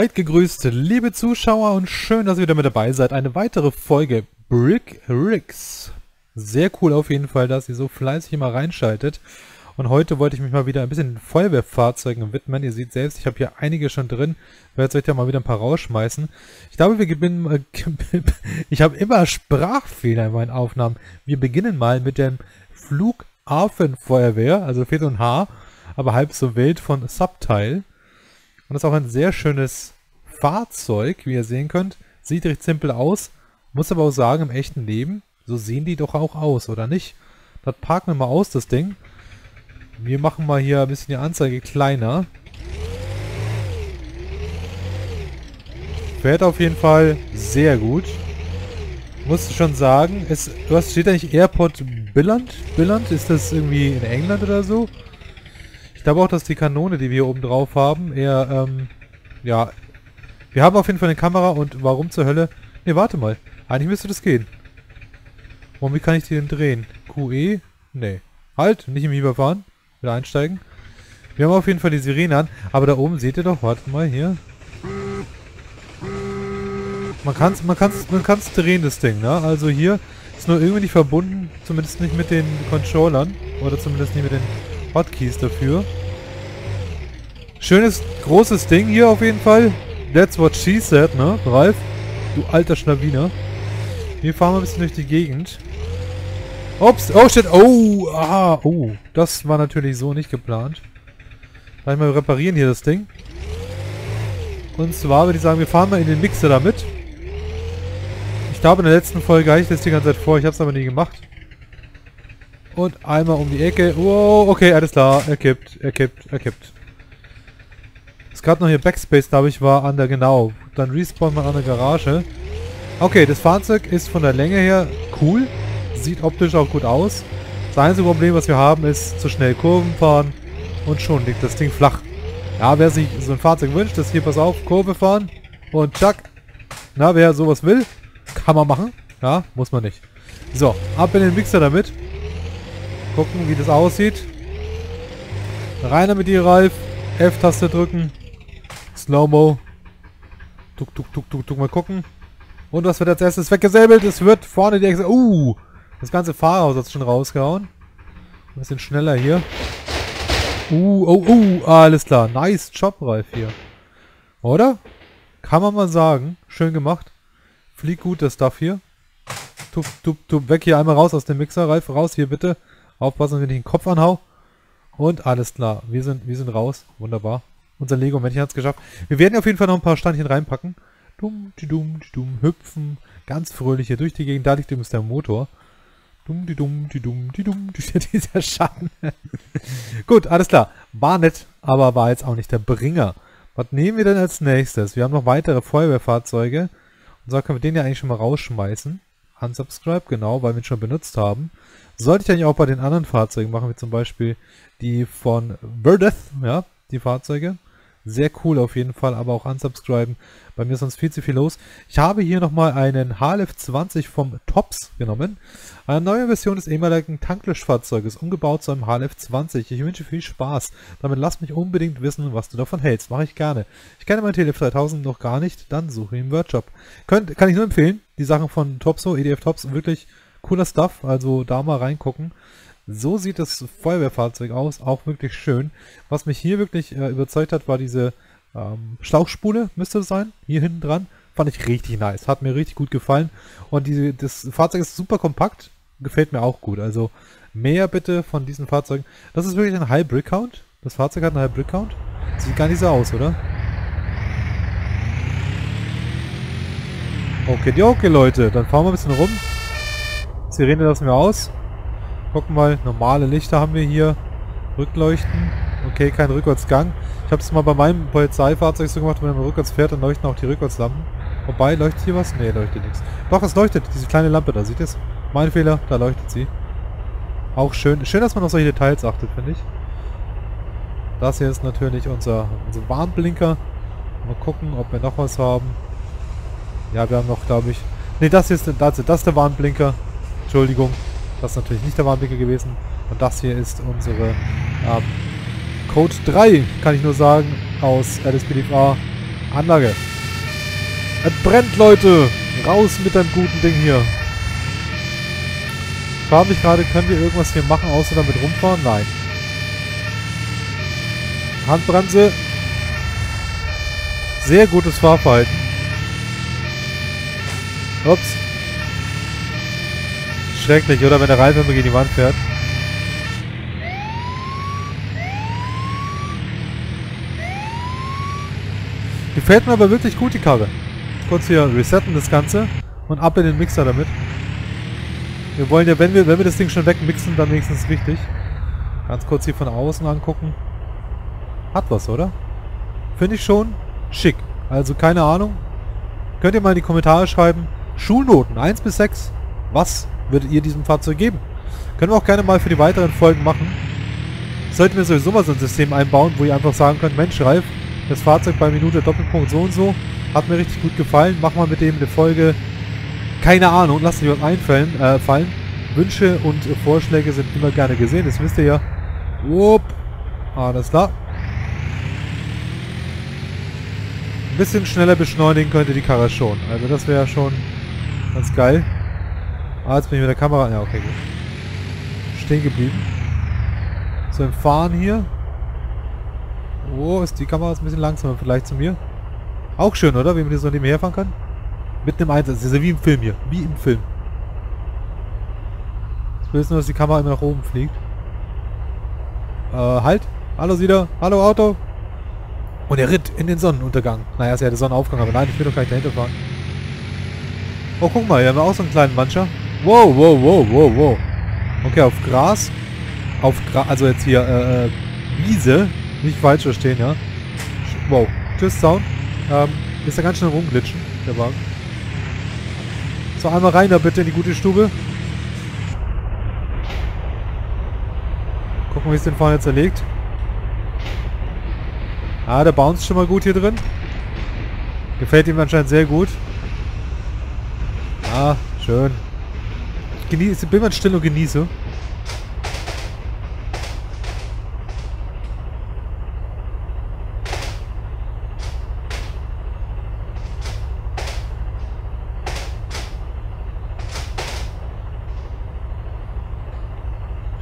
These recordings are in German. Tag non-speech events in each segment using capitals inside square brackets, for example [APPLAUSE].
Seid gegrüßt, liebe Zuschauer, und schön, dass ihr wieder mit dabei seid. Eine weitere Folge Brick Ricks. Sehr cool auf jeden Fall, dass ihr so fleißig immer reinschaltet. Und heute wollte ich mich mal wieder ein bisschen Feuerwehrfahrzeugen widmen. Ihr seht selbst, ich habe hier einige schon drin. Werde euch ja mal wieder ein paar rausschmeißen. Ich glaube, wir beginnen... [LAUGHS] ich habe immer Sprachfehler in meinen Aufnahmen. Wir beginnen mal mit dem Flughafenfeuerwehr, also fehlt ein H, aber halb so wild von Subtile. Und das ist auch ein sehr schönes Fahrzeug, wie ihr sehen könnt. Sieht recht simpel aus, muss aber auch sagen, im echten Leben, so sehen die doch auch aus, oder nicht? Das parken wir mal aus, das Ding. Wir machen mal hier ein bisschen die Anzeige kleiner. Fährt auf jeden Fall sehr gut. Musst du schon sagen, es, hast, steht da nicht Airport Billand? Billand? Ist das irgendwie in England oder so? Ich glaube auch, dass die Kanone, die wir hier oben drauf haben, eher, ähm, ja, wir haben auf jeden Fall eine Kamera und warum zur Hölle? Ne, warte mal. Eigentlich müsste das gehen. Und wie kann ich die denn drehen? QE? Ne. Halt, nicht im Überfahren. Wieder einsteigen. Wir haben auf jeden Fall die Sirene an, aber da oben seht ihr doch, wartet mal hier. Man kann es man kann's, man kann's drehen, das Ding, ne? Also hier ist nur irgendwie nicht verbunden, zumindest nicht mit den Controllern. Oder zumindest nicht mit den Hotkeys dafür. Schönes, großes Ding hier auf jeden Fall. That's what she said, ne? Ralf, du alter Schlawiner. Wir fahren mal ein bisschen durch die Gegend. Ups, oh shit, oh, ah, oh. Das war natürlich so nicht geplant. Gleich mal reparieren hier das Ding. Und zwar würde ich sagen, wir fahren mal in den Mixer damit. Ich glaube, in der letzten Folge hatte ich das die ganze Zeit vor, ich habe es aber nie gemacht. Und einmal um die Ecke. Wow, okay, alles klar. Er kippt, er kippt, er kippt. Es gab noch hier Backspace, glaube ich, war an der, genau. Dann respawnt man an der Garage. Okay, das Fahrzeug ist von der Länge her cool. Sieht optisch auch gut aus. Das einzige Problem, was wir haben, ist zu schnell Kurven fahren. Und schon liegt das Ding flach. Ja, wer sich so ein Fahrzeug wünscht, ist hier, pass auf, Kurve fahren. Und zack. Na, wer sowas will, kann man machen. Ja, muss man nicht. So, ab in den Mixer damit. Gucken, wie das aussieht. Reiner mit dir, Ralf. F-Taste drücken. Slow-Mo. Tuk, tuk, tuk, tuk, tuk. Mal gucken. Und was wird als erstes weggesäbelt? Es wird vorne die Exe... Uh! Das ganze Fahrhaus hat schon rausgehauen. Ein bisschen schneller hier. Uh, oh, uh, alles klar. Nice Job, Ralf, hier. Oder? Kann man mal sagen. Schön gemacht. Fliegt gut, das Stuff hier. Tup, tup, tup. Weg hier einmal raus aus dem Mixer, Ralf. Raus hier bitte. Aufpassen, wenn ich den Kopf anhau. Und alles klar. Wir sind, wir sind raus. Wunderbar. Unser Lego-Männchen hat es geschafft. Wir werden auf jeden Fall noch ein paar Steinchen reinpacken. Dumm, die dumm, die dumm, hüpfen. Ganz fröhlich hier durch die Gegend. Da liegt übrigens der Motor. Dumm, die dumm, die dumm, die dumm. [LAUGHS] Dieser Schatten. [LAUGHS] Gut, alles klar. War nett, aber war jetzt auch nicht der Bringer. Was nehmen wir denn als nächstes? Wir haben noch weitere Feuerwehrfahrzeuge. Und so können wir den ja eigentlich schon mal rausschmeißen. Unsubscribe, genau, weil wir ihn schon benutzt haben. Sollte ich eigentlich auch bei den anderen Fahrzeugen machen, wie zum Beispiel die von Verdeth, ja, die Fahrzeuge. Sehr cool auf jeden Fall, aber auch unsubscriben. Bei mir ist sonst viel zu viel los. Ich habe hier nochmal einen HLF 20 vom Tops genommen. Eine neue Version des ehemaligen Tanklöschfahrzeuges, umgebaut zu einem HLF 20. Ich wünsche viel Spaß. Damit lass mich unbedingt wissen, was du davon hältst. Mache ich gerne. Ich kenne meinen TLF 3000 noch gar nicht, dann suche ich einen Workshop. Könnt, kann ich nur empfehlen. Die Sachen von Topso, EDF Tops, wirklich cooler Stuff. Also da mal reingucken. So sieht das Feuerwehrfahrzeug aus, auch wirklich schön. Was mich hier wirklich äh, überzeugt hat, war diese ähm, Schlauchspule, müsste es sein, hier hinten dran. Fand ich richtig nice, hat mir richtig gut gefallen. Und diese, das Fahrzeug ist super kompakt, gefällt mir auch gut. Also mehr bitte von diesen Fahrzeugen. Das ist wirklich ein High Brick Count. Das Fahrzeug hat einen High Brick Count. Sieht gar nicht so aus, oder? Okay, okay, Leute. Dann fahren wir ein bisschen rum. Sirene lassen wir aus. Gucken mal, normale Lichter haben wir hier. Rückleuchten. Okay, kein Rückwärtsgang. Ich habe es mal bei meinem Polizeifahrzeug so gemacht, wenn man rückwärts fährt, dann leuchten auch die Rückwärtslampen. Wobei, leuchtet hier was? Nee, leuchtet nichts. Doch, es leuchtet. Diese kleine Lampe da, seht ihr es? Mein Fehler, da leuchtet sie. Auch schön. Schön, dass man auf solche Details achtet, finde ich. Das hier ist natürlich unser, unser Warnblinker. Mal gucken, ob wir noch was haben. Ja, wir haben noch, glaube ich... Ne, das hier ist, das, das ist der Warnblinker. Entschuldigung. Das ist natürlich nicht der Warnblinker gewesen. Und das hier ist unsere ähm, Code 3, kann ich nur sagen, aus LSPDFA. Anlage. Es brennt, Leute. Raus mit deinem guten Ding hier. Ich frage mich gerade, können wir irgendwas hier machen, außer damit rumfahren? Nein. Handbremse. Sehr gutes Fahrverhalten. Ups. Schrecklich, oder? Wenn der Reifen gegen die Wand fährt. Gefällt mir aber wirklich gut, die Karre. Kurz hier resetten das Ganze und ab in den Mixer damit. Wir wollen ja, wenn wir, wenn wir das Ding schon wegmixen, dann wenigstens richtig. Ganz kurz hier von außen angucken. Hat was, oder? Finde ich schon schick. Also keine Ahnung. Könnt ihr mal in die Kommentare schreiben. Schulnoten 1 bis 6. Was würdet ihr diesem Fahrzeug geben? Können wir auch gerne mal für die weiteren Folgen machen. Sollten wir sowieso mal so ein System einbauen, wo ihr einfach sagen könnt, Mensch, Ralf, das Fahrzeug bei Minute Doppelpunkt so und so hat mir richtig gut gefallen. Mach mal mit dem eine Folge. Keine Ahnung, lasst euch was einfallen. Äh, fallen. Wünsche und Vorschläge sind immer gerne gesehen. Das wisst ihr ja. Upp. Alles klar. Ein bisschen schneller beschleunigen könnte die Karre schon. Also das wäre schon ganz geil. Ah, jetzt bin ich mit der Kamera... Ja, okay, gut. Stehen geblieben. So, im Fahren hier. Oh, ist die Kamera jetzt ein bisschen langsamer vielleicht zu mir. Auch schön, oder? Wie man hier so nebenher fahren kann. Mitten im Einsatz. Das ist wie im Film hier. Wie im Film. Ich will nur, dass die Kamera immer nach oben fliegt. Äh, halt. Hallo Sieder. Hallo Auto. Und er ritt in den Sonnenuntergang. Naja, ist ja der Sonnenaufgang, aber nein, ich will doch gleich dahinter fahren. Oh, guck mal, hier haben wir auch so einen kleinen Mancher. Wow, wow, wow, wow, wow. Okay, auf Gras. Auf Gras, also jetzt hier, äh, äh, Wiese. Nicht falsch verstehen, ja. Wow. Tschüss, Sound. Ähm, ist ja ganz schnell rumglitschen, der Wagen. So, einmal rein da bitte in die gute Stube. Gucken, wie es den vorne jetzt erlegt. Ah, der bounce schon mal gut hier drin. Gefällt ihm anscheinend sehr gut. Ah, schön. Ich genieße, bin mal still und genieße.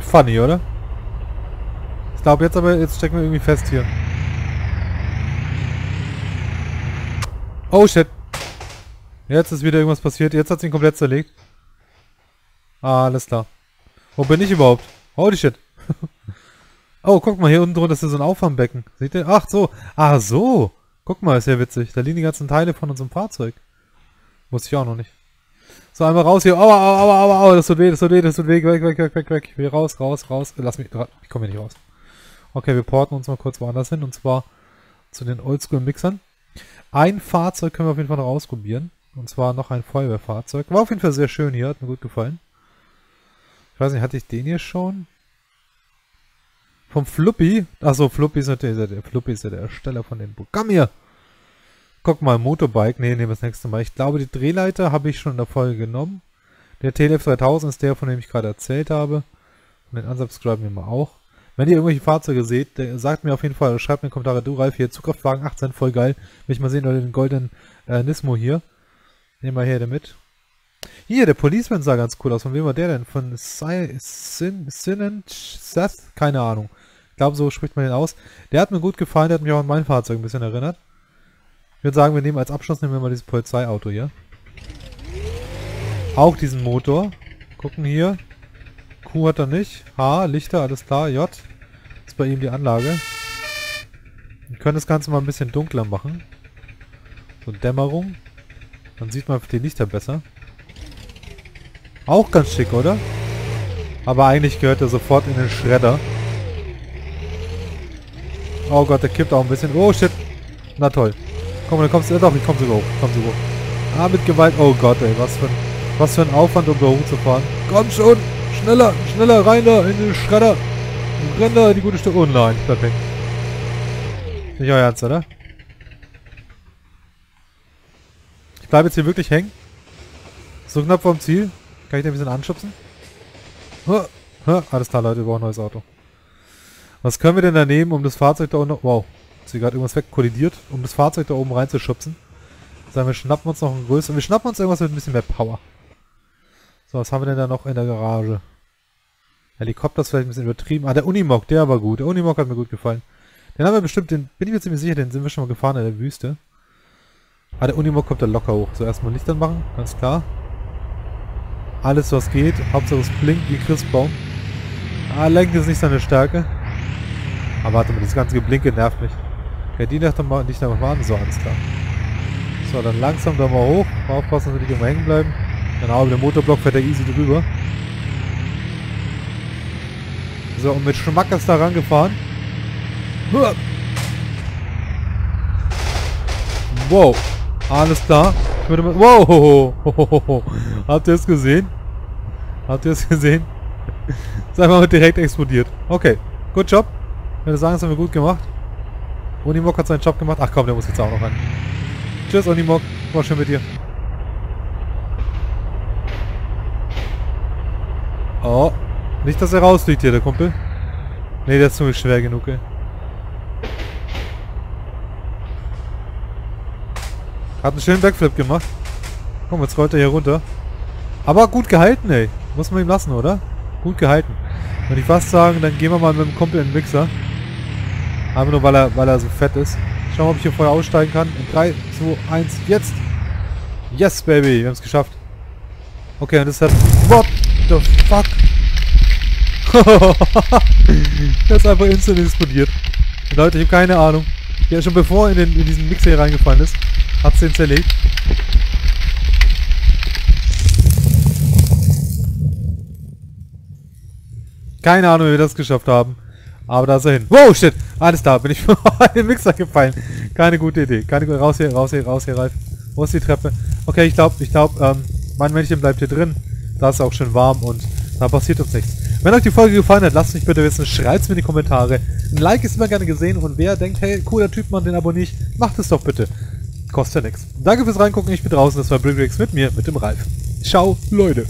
Funny, oder? Ich glaube jetzt aber, jetzt stecken wir irgendwie fest hier. Oh shit. Jetzt ist wieder irgendwas passiert. Jetzt hat es ihn komplett zerlegt. Ah, alles klar. Wo bin ich überhaupt? Holy shit. [LAUGHS] oh, guck mal, hier unten drunter ist so ein Auffangbecken. Seht ihr? Ach so. Ah, so. Guck mal, ist ja witzig. Da liegen die ganzen Teile von unserem Fahrzeug. Wusste ich auch noch nicht. So, einmal raus hier. Aua, aua, aua, aua, aua. Das tut weh, das tut weh, das tut weh. Weg, weg, weg, weg, weg. Hier raus, raus, raus. Lass mich, ich komme hier nicht raus. Okay, wir porten uns mal kurz woanders hin. Und zwar zu den Oldschool-Mixern. Ein Fahrzeug können wir auf jeden Fall noch ausprobieren. Und zwar noch ein Feuerwehrfahrzeug. War auf jeden Fall sehr schön hier. Hat mir gut gefallen. Ich weiß nicht, hatte ich den hier schon? Vom Fluppy. Achso, Fluppy ist natürlich der, Fluppy ist ja der Ersteller von dem Programm hier. Guck mal, Motorbike. Ne, nehmen wir das nächste Mal. Ich glaube, die Drehleiter habe ich schon in der Folge genommen. Der TLF 3000 ist der, von dem ich gerade erzählt habe. Und den unsubscriben wir mal auch. Wenn ihr irgendwelche Fahrzeuge seht, sagt mir auf jeden Fall, schreibt mir in die Kommentare, du Ralf, hier Zugkraftwagen 18, voll geil. Will ich mal sehen, oder den goldenen äh, Nismo hier. Nehmen wir her damit. Hier, der Policeman sah ganz cool aus. Von wem war der denn? Von Sin, Sin Seth? Keine Ahnung. Ich glaube, so spricht man den aus. Der hat mir gut gefallen, der hat mich auch an mein Fahrzeug ein bisschen erinnert. Ich würde sagen, wir nehmen als Abschluss nehmen wir mal dieses Polizeiauto hier. Auch diesen Motor. Gucken hier. Q hat er nicht. H, Lichter, alles klar. J. Ist bei ihm die Anlage. Wir können das Ganze mal ein bisschen dunkler machen. So Dämmerung. Dann sieht man die Lichter besser. Auch ganz schick, oder? Aber eigentlich gehört er sofort in den Schredder. Oh Gott, der kippt auch ein bisschen. Oh shit. Na toll. Komm, dann kommst du. Ja, doch, ich komm sogar hoch. Komm sogar hoch. Ah, mit Gewalt. Oh Gott, ey. Was für ein, was für ein Aufwand, um da hochzufahren. Komm schon. Schneller, schneller, rein da in den Schredder. Renn da die gute Stelle. Oh nein, perfekt. Nicht euer Ernst, oder? Ich bleibe jetzt hier wirklich hängen. So knapp vorm Ziel. Kann ich den ein bisschen anschubsen? Alles klar, Leute, wir brauchen ein neues Auto. Was können wir denn da nehmen, um das Fahrzeug da unten... Wow. Ist hier gerade irgendwas wegkollidiert, um das Fahrzeug da oben reinzuschubsen. Sagen wir schnappen uns noch ein größeres. Wir schnappen uns irgendwas mit ein bisschen mehr Power. So, was haben wir denn da noch in der Garage? Helikopter ist vielleicht ein bisschen übertrieben. Ah, der Unimog, der war gut. Der Unimog hat mir gut gefallen. Den haben wir bestimmt, den bin ich mir ziemlich sicher, den sind wir schon mal gefahren in der Wüste. Ah, der Unimog kommt da locker hoch. So, erstmal Licht anmachen, ganz klar. Alles, was geht. Hauptsache es blinkt wie Christbaum. Ah, Lenken ist nicht seine Stärke. Aber warte mal, das ganze Geblinke nervt mich. Okay, die nicht nochmal nicht mal an. So, alles klar. So, dann langsam da mal hoch. Mal aufpassen, dass wir nicht immer hängen bleiben. Genau, über den Motorblock fährt er easy drüber. So, und mit Schmackers da rangefahren. Wow. Alles klar. Würde mal... Wow. Habt ihr es gesehen? Habt ihr es gesehen? [LAUGHS] Ist einfach direkt explodiert. Okay. Gut Job. Ich würde sagen, das haben wir gut gemacht. Unimog hat seinen Job gemacht. Ach komm, der muss jetzt auch noch rein. Tschüss, Unimog. War schön mit dir. Oh. Nicht, dass er rausfliegt hier, der Kumpel. Ne, der ist ziemlich schwer genug, ey. Hat einen schönen Backflip gemacht. Komm, jetzt rollt er hier runter. Aber gut gehalten, ey. Muss man ihm lassen, oder? Gut gehalten. Würde ich fast sagen, dann gehen wir mal mit dem Kumpel in den Mixer. Einfach nur, weil er, weil er so fett ist. Schauen wir, ob ich hier vorher aussteigen kann. In 3, 2, 1, jetzt! Yes, Baby! Wir haben es geschafft. Okay, und das hat... What the fuck? [LAUGHS] das ist einfach instant explodiert. Leute, ich habe keine Ahnung. Ja, schon bevor in, den, in diesen Mixer hier reingefallen ist, hat es den zerlegt. Keine Ahnung, wie wir das geschafft haben. Aber da ist er hin. Wow, shit. Alles da. Bin ich [LAUGHS] von den Mixer gefallen. Keine gute Idee. Keine gute... Raus hier, raus hier, raus hier, Ralf. Wo ist die Treppe? Okay, ich glaube, ich glaube, ähm, mein Männchen bleibt hier drin. Da ist auch schön warm und da passiert uns nichts. Wenn euch die Folge gefallen hat, lasst mich bitte wissen, schreibt es mir in die Kommentare. Ein Like ist immer gerne gesehen und wer denkt, hey, cooler Typ, man, den abonniere ich, macht es doch bitte. Kostet ja nichts. Danke fürs Reingucken, ich bin draußen, das war Briggs mit mir, mit dem Ralf. Ciao, Leute.